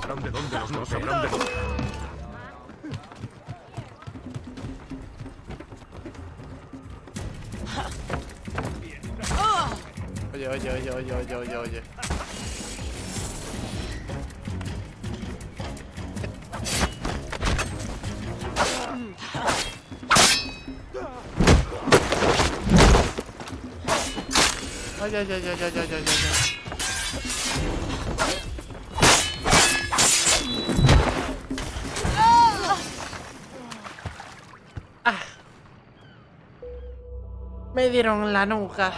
sabrán de dónde los no sabrán de dónde. Oye, oye, oye, oye, oye, oye, oye. Ay, ay, ay, ay, ay, ay, ay, ay. Me dieron la nuca.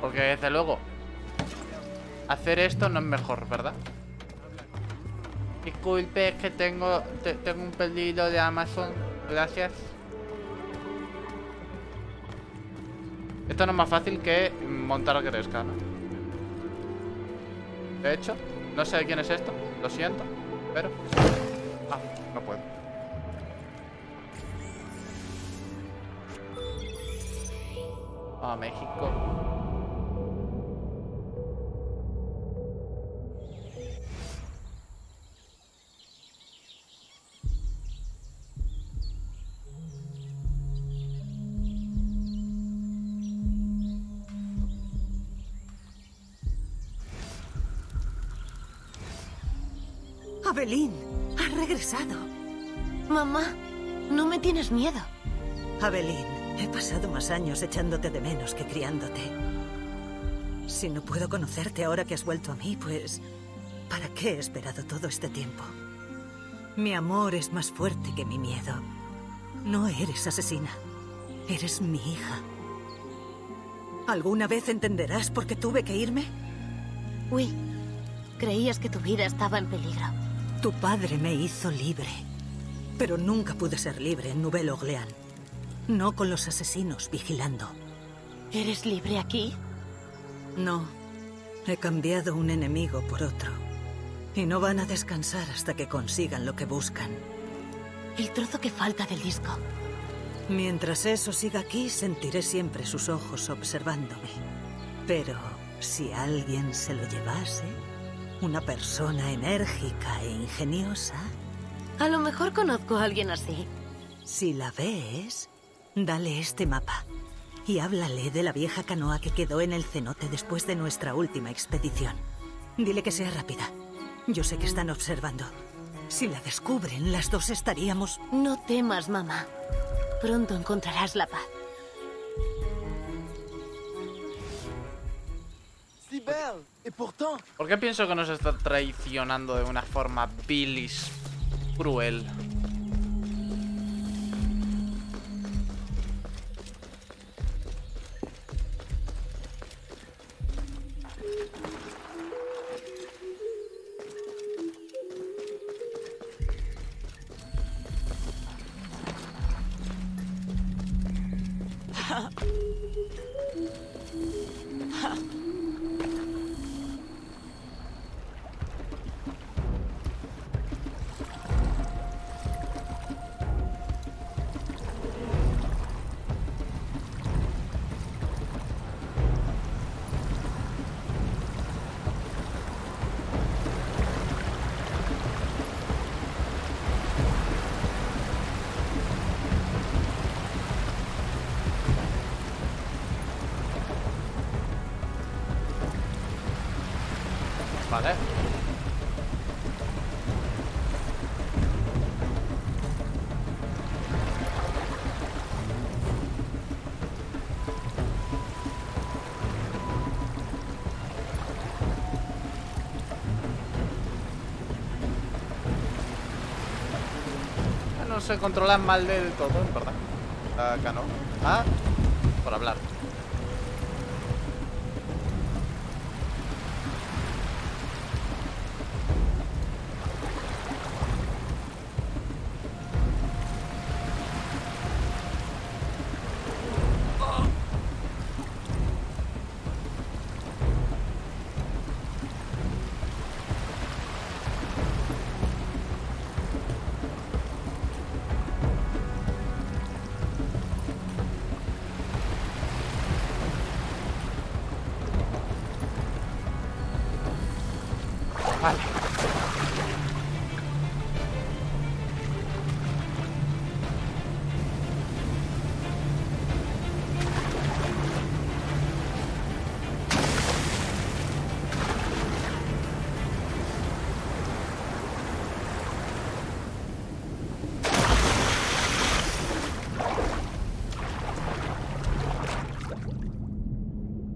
Porque desde luego hacer esto no es mejor, ¿verdad? Disculpe, es que tengo te- tengo un pedido de Amazon. Gracias. Esto no es más fácil que montar Gresca, ¿no? De hecho, no sé quién es esto, lo siento, pero... Ah, no puedo. A México. Abelín, has regresado. Mamá, no me tienes miedo. Abelín, he pasado más años echándote de menos que criándote. Si no puedo conocerte ahora que has vuelto a mí, pues... ¿Para qué he esperado todo este tiempo? Mi amor es más fuerte que mi miedo. No eres asesina. Eres mi hija. ¿Alguna vez entenderás por qué tuve que irme? Will, creías que tu vida estaba en peligro. Tu padre me hizo libre. Pero nunca pude ser libre en Nouvelle Orléans. No con los asesinos vigilando. ¿Eres libre aquí? No. He cambiado un enemigo por otro. Y no van a descansar hasta que consigan lo que buscan. El trozo que falta del disco. Mientras eso siga aquí, sentiré siempre sus ojos observándome. Pero si alguien se lo llevase, una persona enérgica e ingeniosa, A lo mejor conozco a alguien así. si la ves, dale este mapa y háblale de la vieja canoa que quedó en el cenote después de nuestra última expedición. Dile que sea rápida. Yo sé que están observando. Si la descubren, las dos estaríamos... No temas, mamá. Pronto encontrarás la paz. Si belle, et pourtant, ¿Por qué pienso que nos está traicionando de una forma bilis cruel? Se controlan mal del todo, en verdad. Acá no. Ah, por hablar. Vale.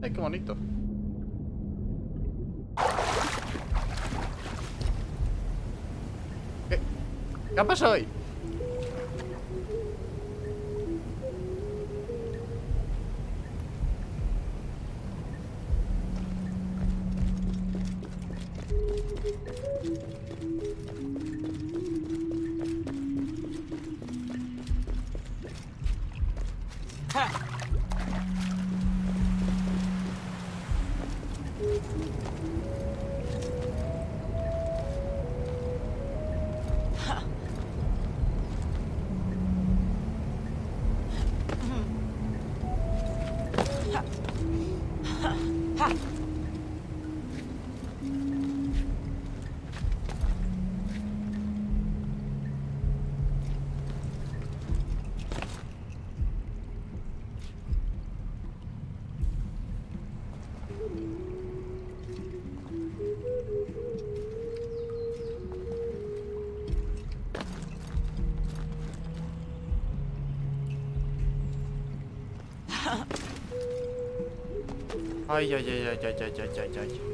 Ay, qué bonito. ¿Qué ha pasado? Ay, ay, ay, ay, ay, ay, ay, ay, ay.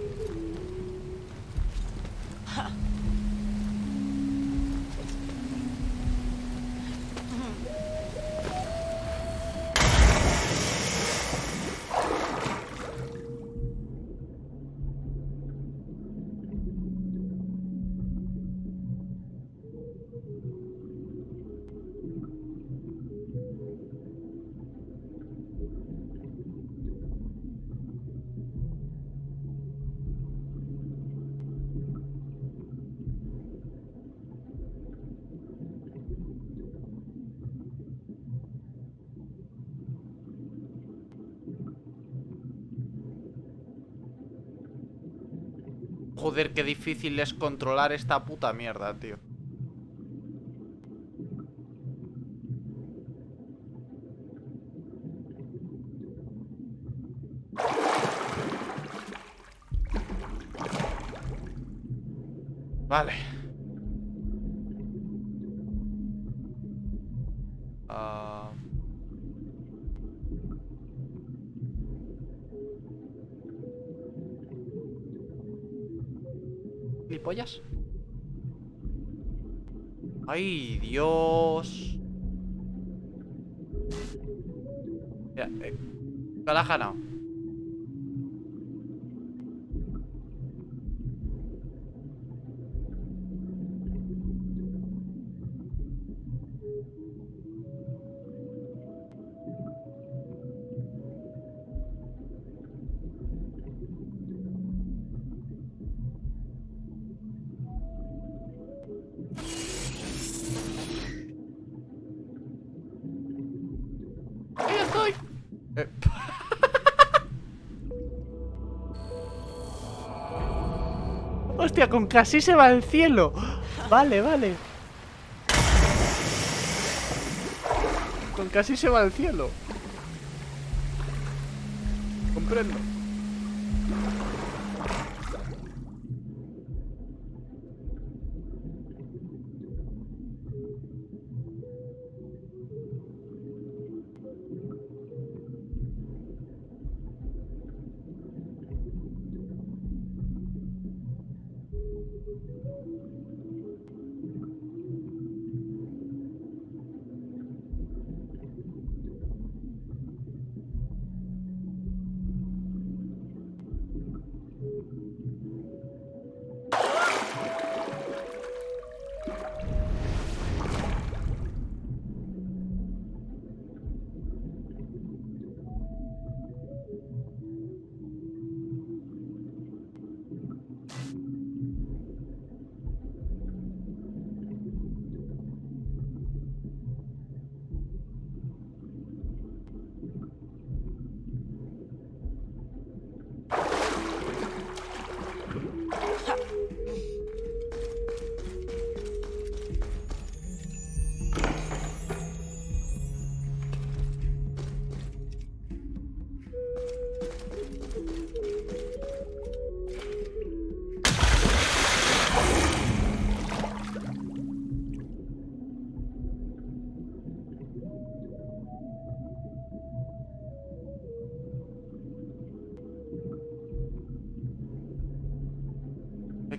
Joder, qué difícil es controlar esta puta mierda, tío. Vale. ¡Ay, Dios! Ya, eh, ¿cuál has ganado? Eh. Hostia, con casi se va al cielo. Vale, vale. Con casi se va al cielo. Comprendo.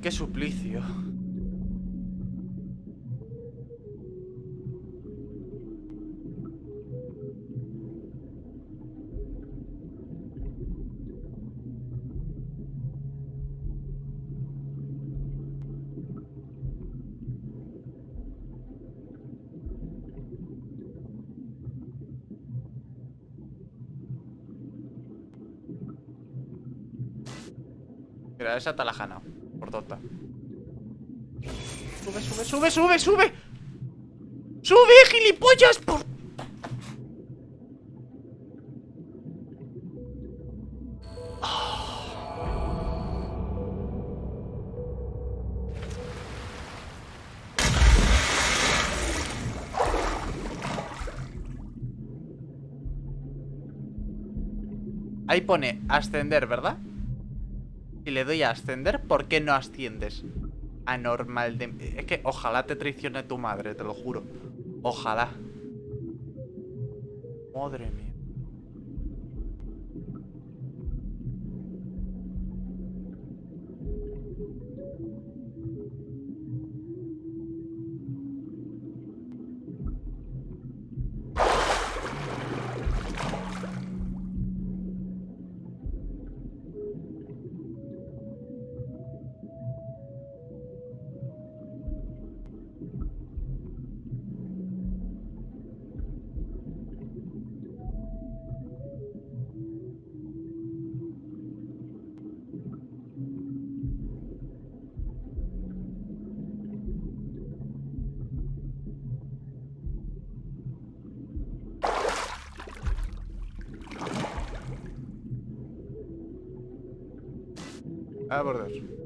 Qué suplicio. Mira, esa ganado, Sube, sube, sube, sube, sube. ¡Sube, gilipollas! Por... Ahí pone ascender, ¿verdad? Si le doy a ascender, ¿por qué no asciendes? Anormal de... Es que ojalá te traicione tu madre, te lo juro. Ojalá. Madre mía. Ah,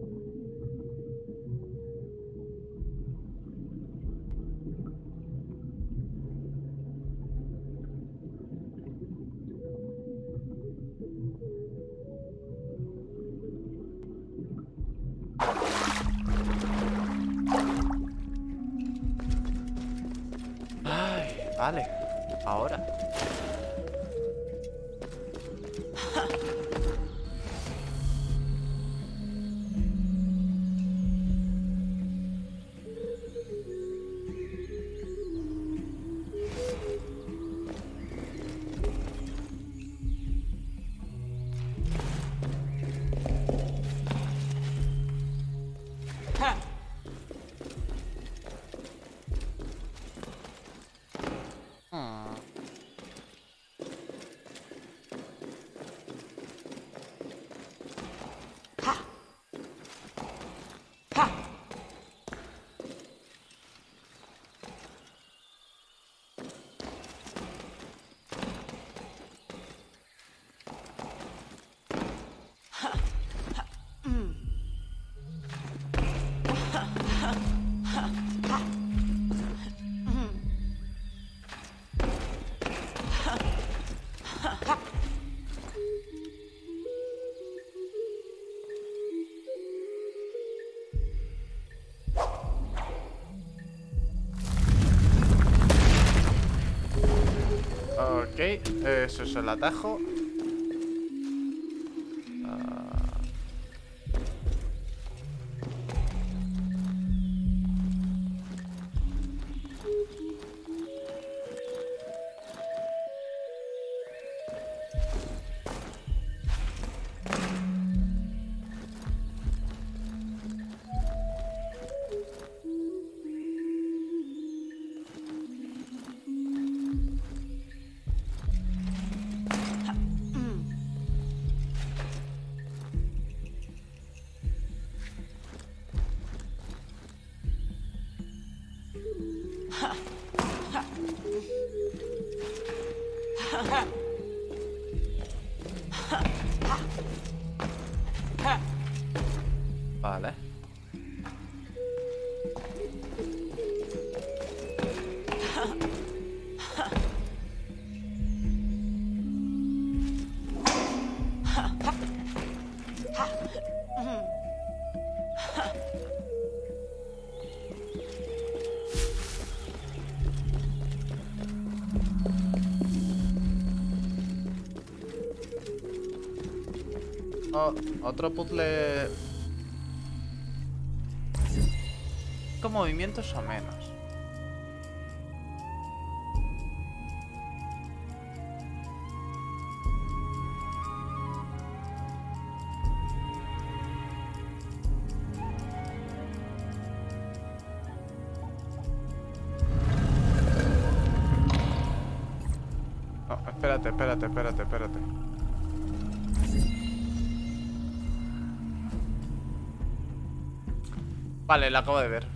eso es el atajo. Oh, otro puzzle Cinco movimientos o menos. No, espérate, espérate, espérate, espérate. Vale, la acabo de ver.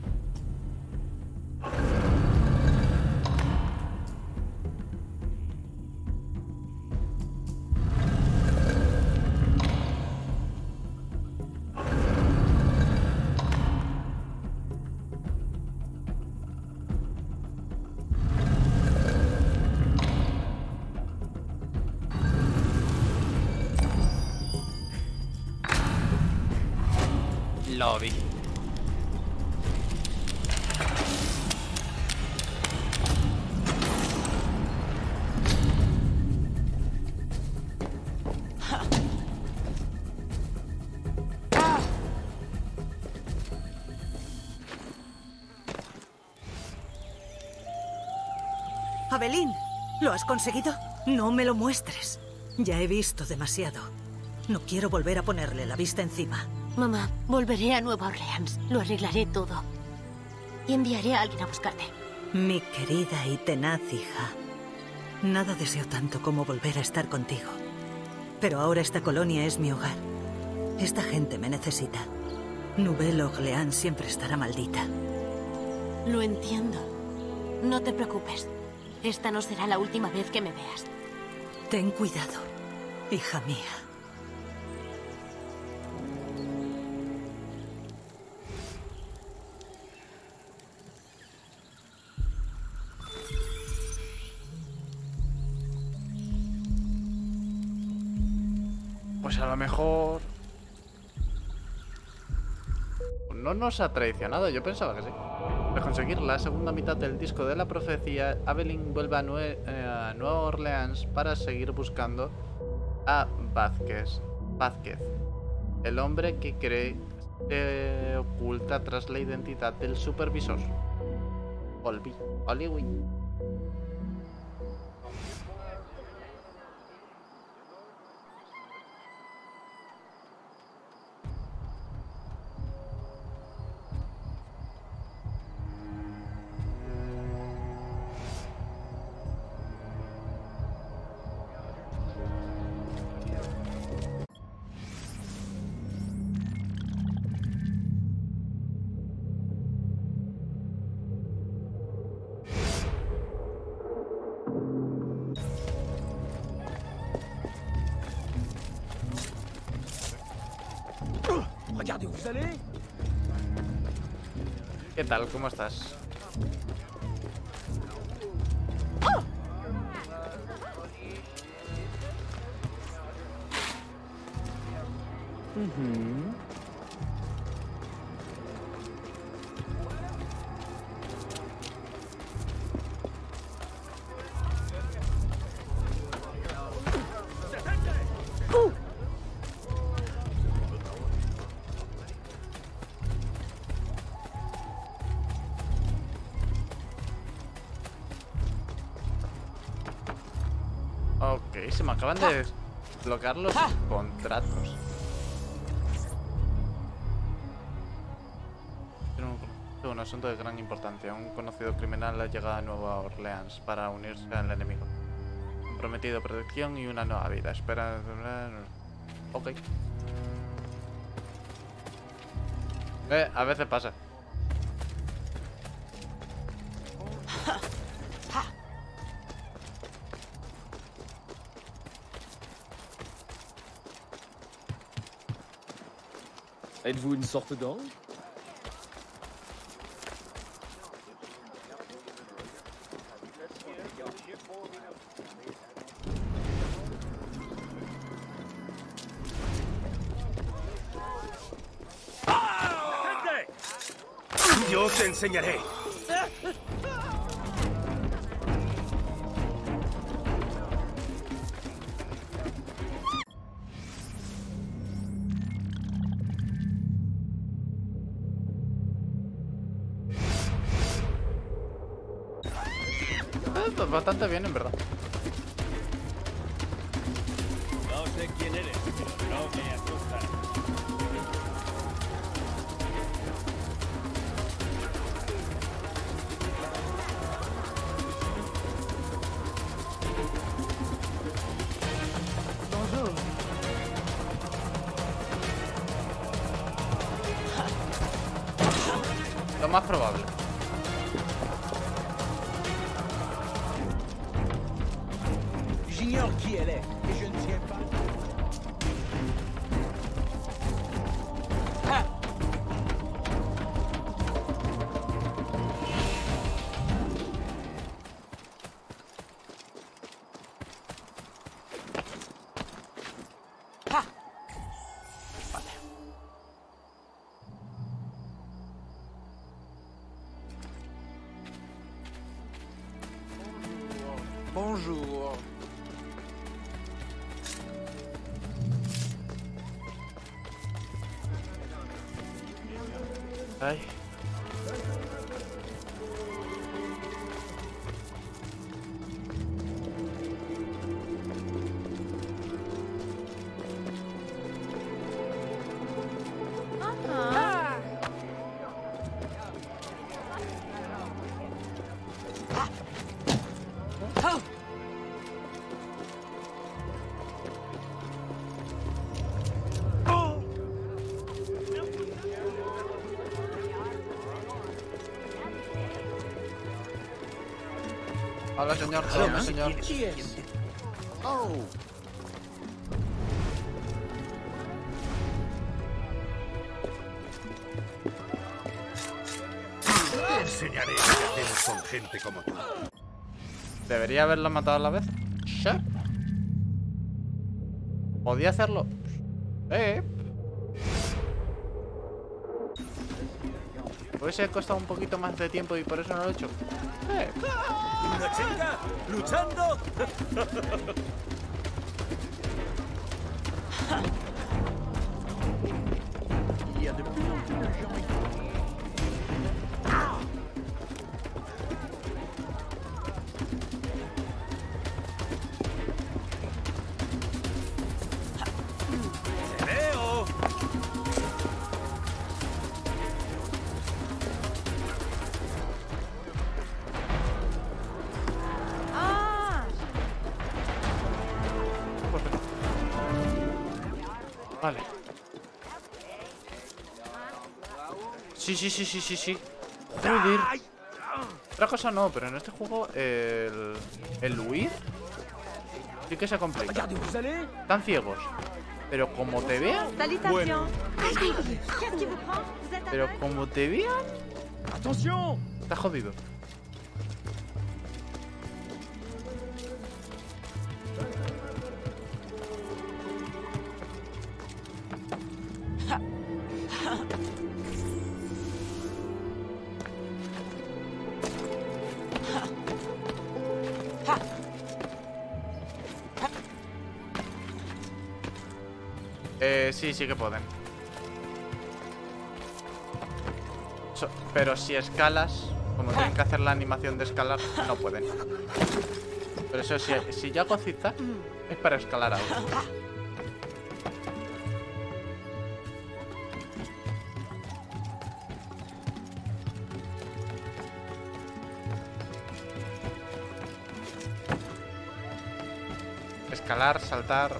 Lo vi. Abelín, ¿lo has conseguido? No me lo muestres. Ya he visto demasiado. No quiero volver a ponerle la vista encima. Mamá, volveré a Nueva Orleans. Lo arreglaré todo. Y enviaré a alguien a buscarte. Mi querida y tenaz hija. Nada deseo tanto como volver a estar contigo. Pero ahora esta colonia es mi hogar. Esta gente me necesita. Nouvelle Orleans siempre estará maldita. Lo entiendo. No te preocupes. Esta no será la última vez que me veas. Ten cuidado, hija mía. Pues a lo mejor... No nos ha traicionado, yo pensaba que sí. Conseguir la segunda mitad del disco de la profecía, Evelyn vuelve eh, a Nueva Orleans para seguir buscando a Vázquez. Vázquez, el hombre que cree se oculta tras la identidad del supervisor. Olvi. ¿Qué tal? ¿Cómo estás? Se me acaban de bloquear los contratos. Tiene un, asunto de gran importancia. Un conocido criminal ha llegado a Nueva Orleans para unirse al enemigo. Prometido protección y una nueva vida. Espera. Ok. Eh, a veces pasa. Êtes-vous une sorte d'ange Yo te enseñaré. Bastante bien, en verdad. No sé quién eres, pero no me asustas. Lo más probable. J'ignore qui Hola, señor. Hola, señor. Oh Te enseñaré lo que hacemos con gente como tú. ¿Debería haberlo matado a la vez? Sí. ¿Podía hacerlo? Eh. Hubiese costado un poquito más de tiempo y por eso no lo he hecho. Eh. ¿Una chica? ¿Luchando? Sí, sí, sí, sí, sí, sí. Joder. Otra cosa no, pero en este juego el, el huir sí que se complica. Están ciegos. Pero como te vean, êtes pero como te vean, Attention está jodido. Sí, que pueden. Pero si escalas, como tienen que hacer la animación de escalar, no pueden. Pero eso, si, si yo hago zigzag, es para escalar ahora. Escalar, saltar,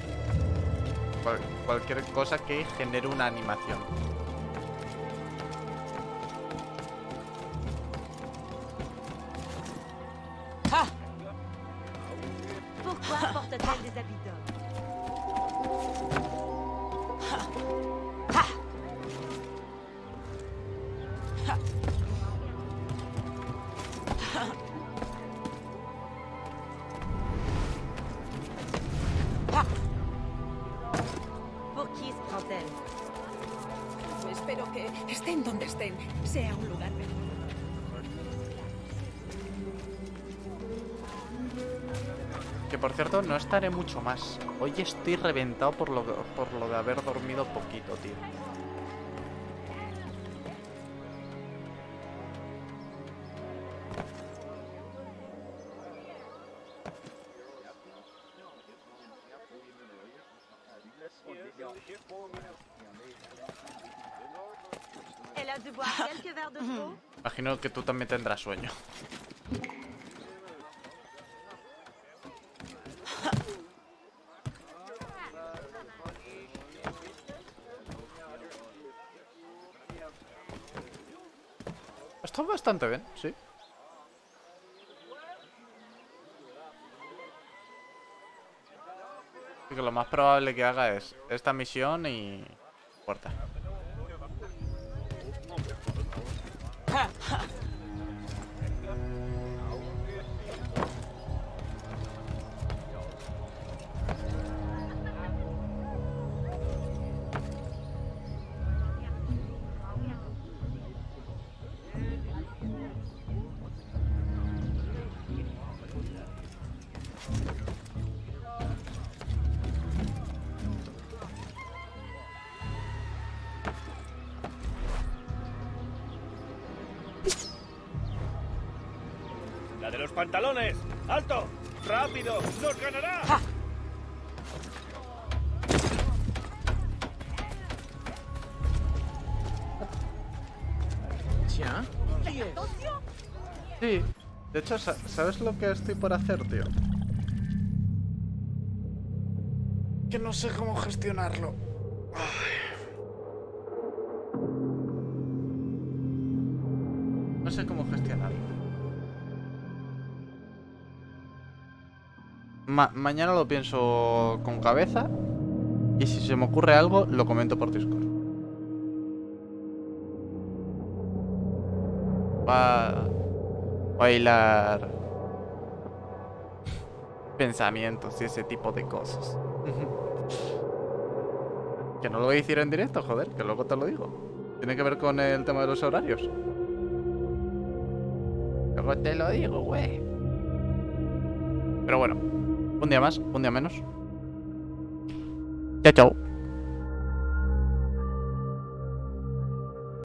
cual- cualquier cosa que genere una animación. Que por cierto, no estaré mucho más. Hoy estoy reventado por lo, por lo de haber dormido poquito, tío. Imagino que tú también tendrás sueño. bastante bien, sí. Así que lo más probable que haga es esta misión y... puerta. De los pantalones! ¡Alto! ¡Rápido! ¡Nos ganará! Sí. De hecho, sa- ¿sabes lo que estoy por hacer, tío? Que no sé cómo gestionarlo. Ay. Ma- mañana lo pienso con cabeza. Y si se me ocurre algo, lo comento por Discord. Va bailar pensamientos y ese tipo de cosas. que no lo voy a decir en directo, joder, que luego te lo digo. Tiene que ver con el tema de los horarios. Luego te lo digo, güey. Pero bueno, un día más, un día menos. Chao, chao.